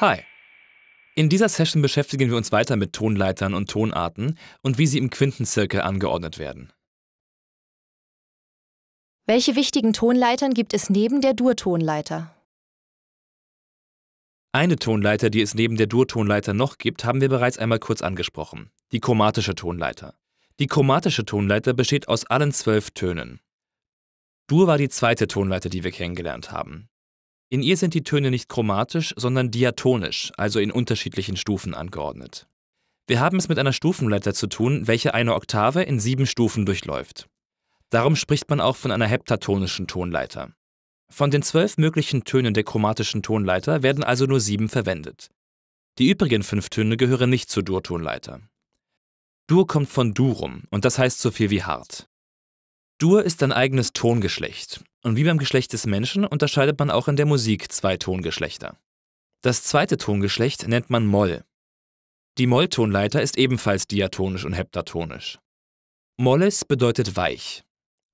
Hi! In dieser Session beschäftigen wir uns weiter mit Tonleitern und Tonarten und wie sie im Quintenzirkel angeordnet werden. Welche wichtigen Tonleitern gibt es neben der Durtonleiter? Eine Tonleiter, die es neben der Durtonleiter noch gibt, haben wir bereits einmal kurz angesprochen. Die chromatische Tonleiter. Die chromatische Tonleiter besteht aus allen zwölf Tönen. Dur war die zweite Tonleiter, die wir kennengelernt haben. In ihr sind die Töne nicht chromatisch, sondern diatonisch, also in unterschiedlichen Stufen angeordnet. Wir haben es mit einer Stufenleiter zu tun, welche eine Oktave in sieben Stufen durchläuft. Darum spricht man auch von einer heptatonischen Tonleiter. Von den zwölf möglichen Tönen der chromatischen Tonleiter werden also nur sieben verwendet. Die übrigen fünf Töne gehören nicht zur Durtonleiter. Dur kommt von Durum und das heißt so viel wie hart. Dur ist ein eigenes Tongeschlecht und wie beim Geschlecht des Menschen unterscheidet man auch in der Musik zwei Tongeschlechter. Das zweite Tongeschlecht nennt man Moll. Die Molltonleiter ist ebenfalls diatonisch und heptatonisch. Mollis bedeutet weich.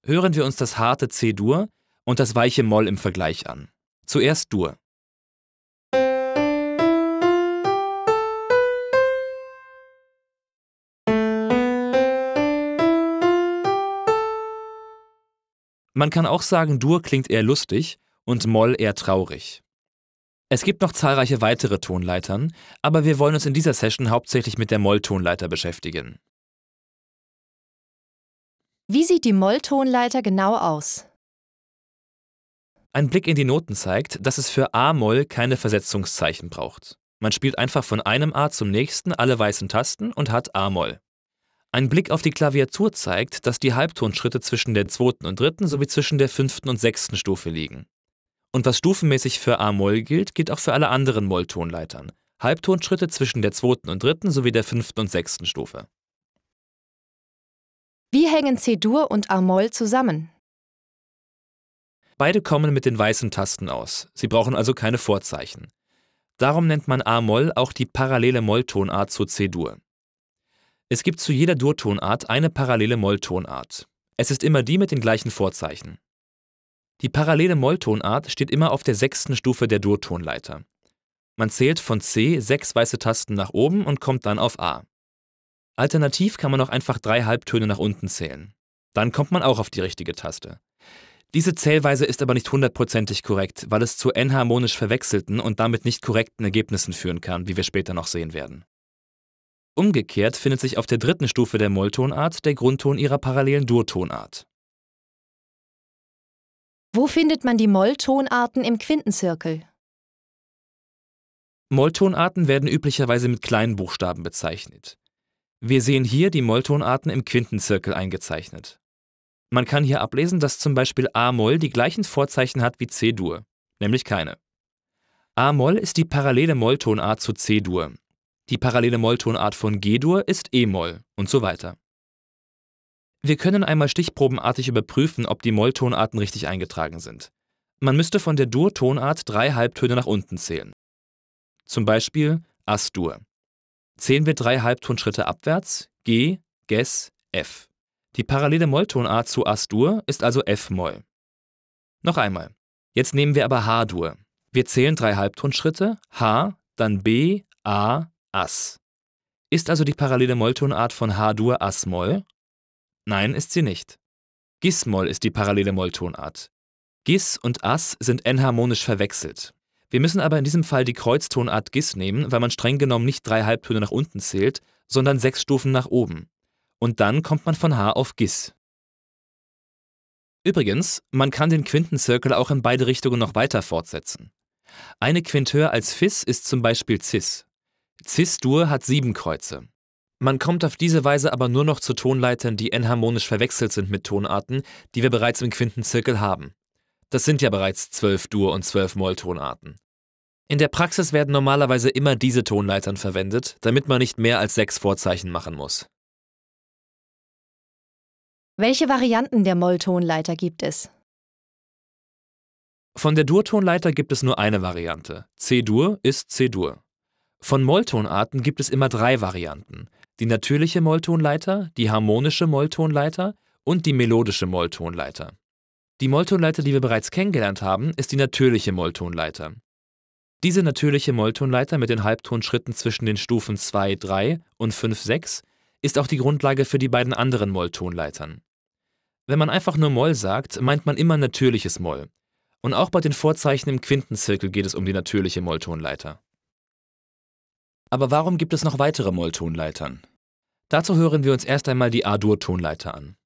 Hören wir uns das harte C-Dur und das weiche Moll im Vergleich an. Zuerst Dur. Man kann auch sagen, Dur klingt eher lustig und Moll eher traurig. Es gibt noch zahlreiche weitere Tonleitern, aber wir wollen uns in dieser Session hauptsächlich mit der Molltonleiter beschäftigen. Wie sieht die Molltonleiter genau aus? Ein Blick in die Noten zeigt, dass es für A-Moll keine Versetzungszeichen braucht. Man spielt einfach von einem A zum nächsten alle weißen Tasten und hat A-Moll. Ein Blick auf die Klaviatur zeigt, dass die Halbtonschritte zwischen der zweiten und dritten sowie zwischen der fünften und sechsten Stufe liegen. Und was stufenmäßig für A-Moll gilt, gilt auch für alle anderen Molltonleitern. Halbtonschritte zwischen der zweiten und dritten sowie der fünften und sechsten Stufe. Wie hängen C-Dur und A-Moll zusammen? Beide kommen mit den weißen Tasten aus. Sie brauchen also keine Vorzeichen. Darum nennt man A-Moll auch die parallele Molltonart zu C-Dur. Es gibt zu jeder Durtonart eine parallele Molltonart. Es ist immer die mit den gleichen Vorzeichen. Die parallele Molltonart steht immer auf der sechsten Stufe der Durtonleiter. Man zählt von C sechs weiße Tasten nach oben und kommt dann auf A. Alternativ kann man auch einfach drei Halbtöne nach unten zählen. Dann kommt man auch auf die richtige Taste. Diese Zählweise ist aber nicht hundertprozentig korrekt, weil es zu enharmonisch verwechselten und damit nicht korrekten Ergebnissen führen kann, wie wir später noch sehen werden. Umgekehrt findet sich auf der dritten Stufe der Molltonart der Grundton ihrer parallelen Durtonart. Wo findet man die Molltonarten im Quintenzirkel? Molltonarten werden üblicherweise mit kleinen Buchstaben bezeichnet. Wir sehen hier die Molltonarten im Quintenzirkel eingezeichnet. Man kann hier ablesen, dass zum Beispiel A-Moll die gleichen Vorzeichen hat wie C-Dur, nämlich keine. A-Moll ist die parallele Molltonart zu C-Dur, die parallele Molltonart von G-Dur ist E-Moll und so weiter. Wir können einmal stichprobenartig überprüfen, ob die Molltonarten richtig eingetragen sind. Man müsste von der Dur-Tonart drei Halbtöne nach unten zählen. Zum Beispiel As-Dur. Zählen wir drei Halbtonschritte abwärts, G, Ges, F. Die parallele Molltonart zu As-Dur ist also F-Moll. Noch einmal. Jetzt nehmen wir aber H-Dur. Wir zählen drei Halbtonschritte, H, dann B, A, Ass. Ist also die parallele Molltonart von H-Dur Ass-Moll? Nein, ist sie nicht. Gis-Moll ist die parallele Molltonart. Gis und Ass sind enharmonisch verwechselt. Wir müssen aber in diesem Fall die Kreuztonart Gis nehmen, weil man streng genommen nicht drei Halbtöne nach unten zählt, sondern sechs Stufen nach oben. Und dann kommt man von H auf Gis. Übrigens, man kann den Quintenzirkel auch in beide Richtungen noch weiter fortsetzen. Eine Quint höher als Fis ist zum Beispiel Cis. Cis-Dur hat sieben Kreuze. Man kommt auf diese Weise aber nur noch zu Tonleitern, die enharmonisch verwechselt sind mit Tonarten, die wir bereits im Quintenzirkel haben. Das sind ja bereits zwölf Dur- und zwölf Molltonarten. In der Praxis werden normalerweise immer diese Tonleitern verwendet, damit man nicht mehr als sechs Vorzeichen machen muss. Welche Varianten der Molltonleiter gibt es? Von der Durtonleiter gibt es nur eine Variante. C-Dur ist C-Dur. Von Molltonarten gibt es immer drei Varianten. Die natürliche Molltonleiter, die harmonische Molltonleiter und die melodische Molltonleiter. Die Molltonleiter, die wir bereits kennengelernt haben, ist die natürliche Molltonleiter. Diese natürliche Molltonleiter mit den Halbtonschritten zwischen den Stufen 2, 3 und 5, 6 ist auch die Grundlage für die beiden anderen Molltonleitern. Wenn man einfach nur Moll sagt, meint man immer natürliches Moll. Und auch bei den Vorzeichen im Quintenzirkel geht es um die natürliche Molltonleiter. Aber warum gibt es noch weitere Molltonleitern? Dazu hören wir uns erst einmal die A-Dur-Tonleiter an.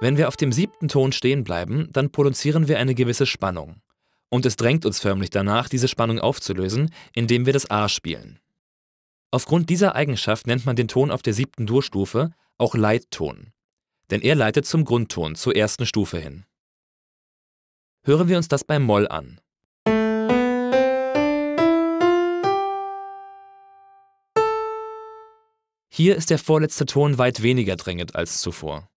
Wenn wir auf dem siebten Ton stehen bleiben, dann produzieren wir eine gewisse Spannung. Und es drängt uns förmlich danach, diese Spannung aufzulösen, indem wir das A spielen. Aufgrund dieser Eigenschaft nennt man den Ton auf der siebten Durstufe auch Leitton. Denn er leitet zum Grundton, zur ersten Stufe hin. Hören wir uns das beim Moll an. Hier ist der vorletzte Ton weit weniger drängend als zuvor.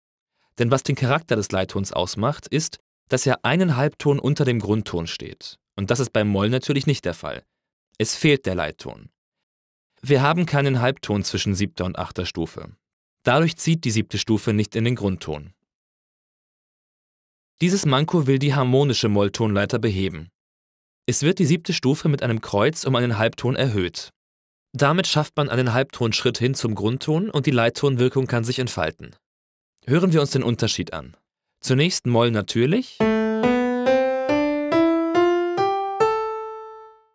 Denn was den Charakter des Leittons ausmacht, ist, dass er einen Halbton unter dem Grundton steht. Und das ist beim Moll natürlich nicht der Fall. Es fehlt der Leitton. Wir haben keinen Halbton zwischen siebter und achter Stufe. Dadurch zieht die siebte Stufe nicht in den Grundton. Dieses Manko will die harmonische Molltonleiter beheben. Es wird die siebte Stufe mit einem Kreuz um einen Halbton erhöht. Damit schafft man einen Halbtonschritt hin zum Grundton und die Leittonwirkung kann sich entfalten. Hören wir uns den Unterschied an. Zunächst Moll natürlich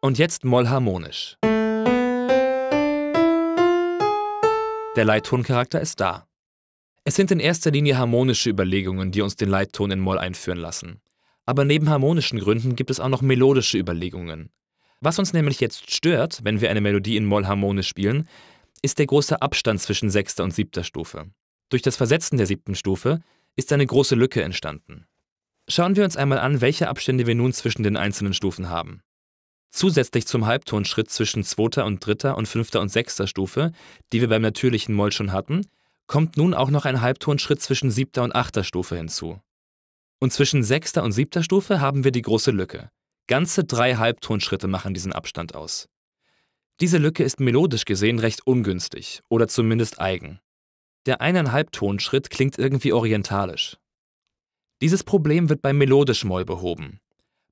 und jetzt Moll harmonisch. Der Leittoncharakter ist da. Es sind in erster Linie harmonische Überlegungen, die uns den Leitton in Moll einführen lassen. Aber neben harmonischen Gründen gibt es auch noch melodische Überlegungen. Was uns nämlich jetzt stört, wenn wir eine Melodie in Moll harmonisch spielen, ist der große Abstand zwischen sechster und siebter Stufe. Durch das Versetzen der siebten Stufe ist eine große Lücke entstanden. Schauen wir uns einmal an, welche Abstände wir nun zwischen den einzelnen Stufen haben. Zusätzlich zum Halbtonschritt zwischen zweiter und dritter und fünfter und sechster Stufe, die wir beim natürlichen Moll schon hatten, kommt nun auch noch ein Halbtonschritt zwischen siebter und achter Stufe hinzu. Und zwischen sechster und siebter Stufe haben wir die große Lücke. Ganze drei Halbtonschritte machen diesen Abstand aus. Diese Lücke ist melodisch gesehen recht ungünstig oder zumindest eigen. Der Eineinhalbtonschritt klingt irgendwie orientalisch. Dieses Problem wird beim melodisch Moll behoben.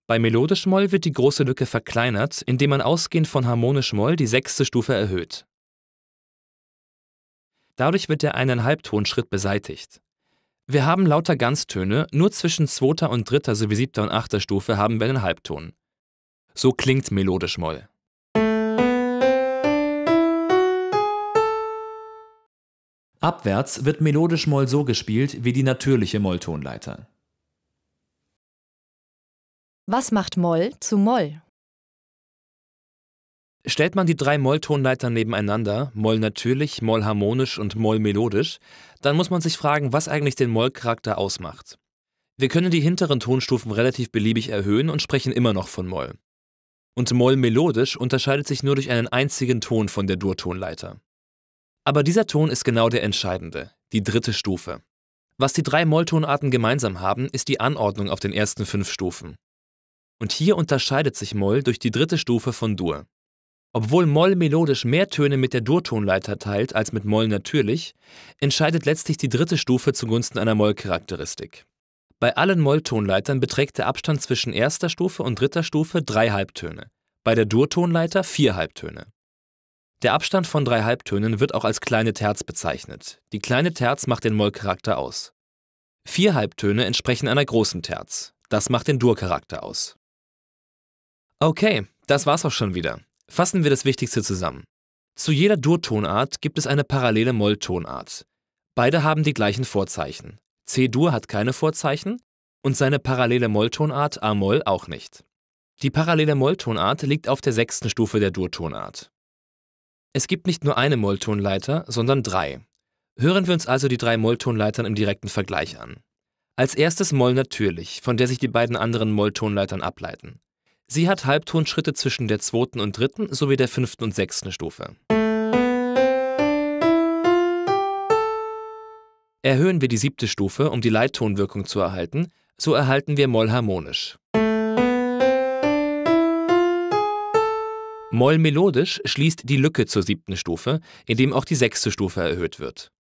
Bei melodisch Moll wird die große Lücke verkleinert, indem man ausgehend von harmonisch Moll die sechste Stufe erhöht. Dadurch wird der Eineinhalbtonschritt beseitigt. Wir haben lauter Ganztöne, nur zwischen zweiter und dritter sowie siebter und achter Stufe haben wir einen Halbton. So klingt melodisch Moll. Abwärts wird melodisch Moll so gespielt wie die natürliche Molltonleiter. Was macht Moll zu Moll? Stellt man die drei Molltonleitern nebeneinander, Moll natürlich, Moll harmonisch und Moll melodisch, dann muss man sich fragen, was eigentlich den Mollcharakter ausmacht. Wir können die hinteren Tonstufen relativ beliebig erhöhen und sprechen immer noch von Moll. Und Moll melodisch unterscheidet sich nur durch einen einzigen Ton von der Durtonleiter. Aber dieser Ton ist genau der entscheidende, die dritte Stufe. Was die drei Molltonarten gemeinsam haben, ist die Anordnung auf den ersten fünf Stufen. Und hier unterscheidet sich Moll durch die dritte Stufe von Dur. Obwohl Moll melodisch mehr Töne mit der Durtonleiter teilt als mit Moll natürlich, entscheidet letztlich die dritte Stufe zugunsten einer Moll-Charakteristik. Bei allen Molltonleitern beträgt der Abstand zwischen erster Stufe und dritter Stufe drei Halbtöne, bei der Durtonleiter vier Halbtöne. Der Abstand von drei Halbtönen wird auch als kleine Terz bezeichnet. Die kleine Terz macht den Moll-Charakter aus. Vier Halbtöne entsprechen einer großen Terz. Das macht den Dur-Charakter aus. Okay, das war's auch schon wieder. Fassen wir das Wichtigste zusammen. Zu jeder Dur-Tonart gibt es eine parallele Moll-Tonart. Beide haben die gleichen Vorzeichen. C-Dur hat keine Vorzeichen und seine parallele Molltonart A-Moll auch nicht. Die parallele Molltonart liegt auf der sechsten Stufe der Dur-Tonart. Es gibt nicht nur eine Molltonleiter, sondern drei. Hören wir uns also die drei Molltonleitern im direkten Vergleich an. Als erstes Moll natürlich, von der sich die beiden anderen Molltonleitern ableiten. Sie hat Halbtonschritte zwischen der zweiten und dritten sowie der fünften und sechsten Stufe. Erhöhen wir die siebte Stufe, um die Leittonwirkung zu erhalten, so erhalten wir Moll harmonisch. Moll melodisch schließt die Lücke zur siebten Stufe, indem auch die sechste Stufe erhöht wird.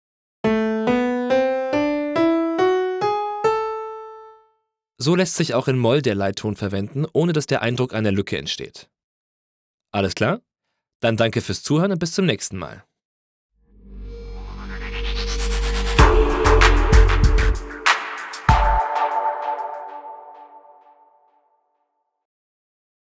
So lässt sich auch in Moll der Leitton verwenden, ohne dass der Eindruck einer Lücke entsteht. Alles klar? Dann danke fürs Zuhören und bis zum nächsten Mal.